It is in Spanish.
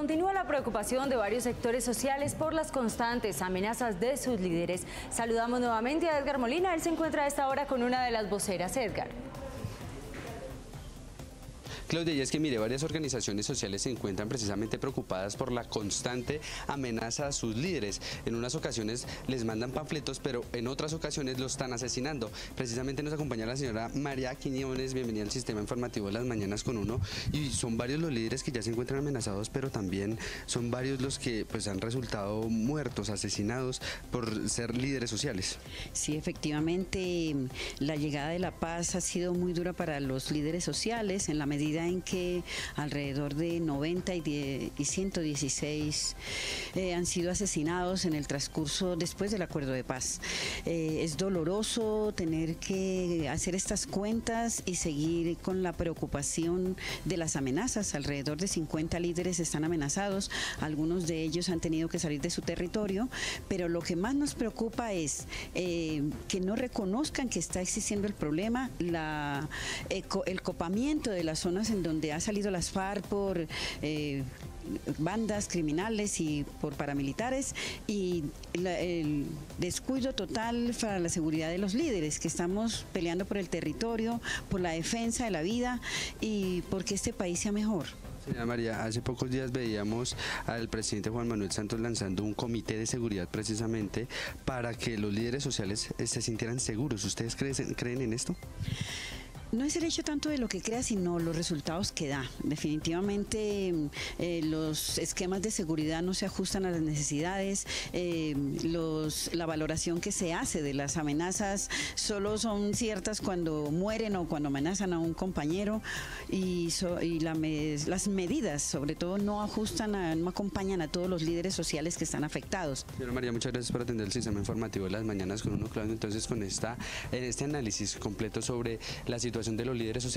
Continúa la preocupación de varios sectores sociales por las constantes amenazas de sus líderes. Saludamos nuevamente a Edgar Molina, él se encuentra a esta hora con una de las voceras. Edgar. Claudia, y es que mire, varias organizaciones sociales se encuentran precisamente preocupadas por la constante amenaza a sus líderes. En unas ocasiones les mandan panfletos, pero en otras ocasiones los están asesinando. Precisamente nos acompaña la señora María Quiñones, bienvenida al sistema informativo de las mañanas con uno. Y son varios los líderes que ya se encuentran amenazados, pero también son varios los que pues han resultado muertos, asesinados por ser líderes sociales. Sí, efectivamente, la llegada de la paz ha sido muy dura para los líderes sociales en la medida en que alrededor de 90 y, 116 eh, han sido asesinados en el transcurso después del acuerdo de paz. Eh, es doloroso tener que hacer estas cuentas y seguir con la preocupación de las amenazas. Alrededor de 50 líderes están amenazados, algunos de ellos han tenido que salir de su territorio, pero lo que más nos preocupa es eh, que no reconozcan que está existiendo el problema, el copamiento de las zonas en donde ha salido las FARC por eh, bandas criminales y por paramilitares y el descuido total para la seguridad de los líderes, que estamos peleando por el territorio, por la defensa de la vida y porque este país sea mejor. Señora María, hace pocos días veíamos al presidente Juan Manuel Santos lanzando un comité de seguridad precisamente para que los líderes sociales se sintieran seguros. ¿Ustedes creen, creen en esto? No es el hecho tanto de lo que crea, sino los resultados que da. Definitivamente eh, los esquemas de seguridad no se ajustan a las necesidades, eh, los, la valoración que se hace de las amenazas solo son ciertas cuando mueren o cuando amenazan a un compañero y, las medidas sobre todo no ajustan, no acompañan a todos los líderes sociales que están afectados. Señora María, muchas gracias por atender el sistema informativo de las mañanas con uno, entonces con esta, este análisis completo sobre la situación de los líderes sociales